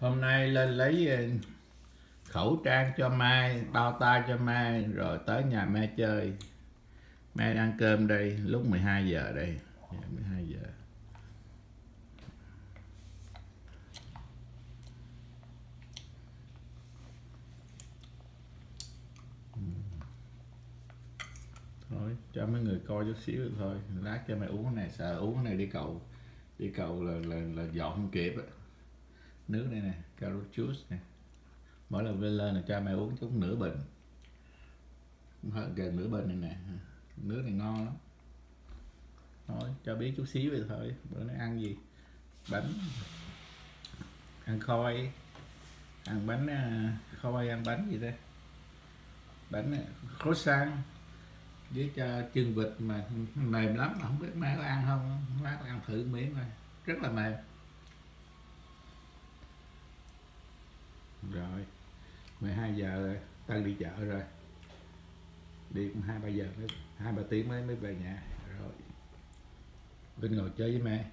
hôm nay lên lấy ờ, khẩu trang cho mai bao tay cho mai rồi tới nhà mai chơi. Mai ăn cơm đây lúc 12 giờ đây. Dạ, 12 giờ. Thôi cho mấy người coi chút xíu thôi. Lát cho mày uống cái này sợ uống cái này đi cầu. Đi cầu là là, là dọn không kịp á nước đây nè carrot juice nè. Mỗi lần lên lên là cho mày uống chút nửa bình. Cũng gần nửa bình này nè. Nước này ngon lắm. Thôi, cho biết chút xíu vậy thôi. Bữa nay ăn gì? Bánh. Ăn khoai. Ăn bánh à, khoai ăn bánh gì đây bánh à, croissant. Với à, cho chân vịt mà mềm lắm mà không biết má có ăn không. Má có ăn thử miếng thôi. Rất là mềm rồi 12 giờ rồi ta đi chợ rồi. Đi cũng hai ba giờ, hai ba tiếng mới mới về nhà. Rồi, Vinh ngồi chơi với mẹ.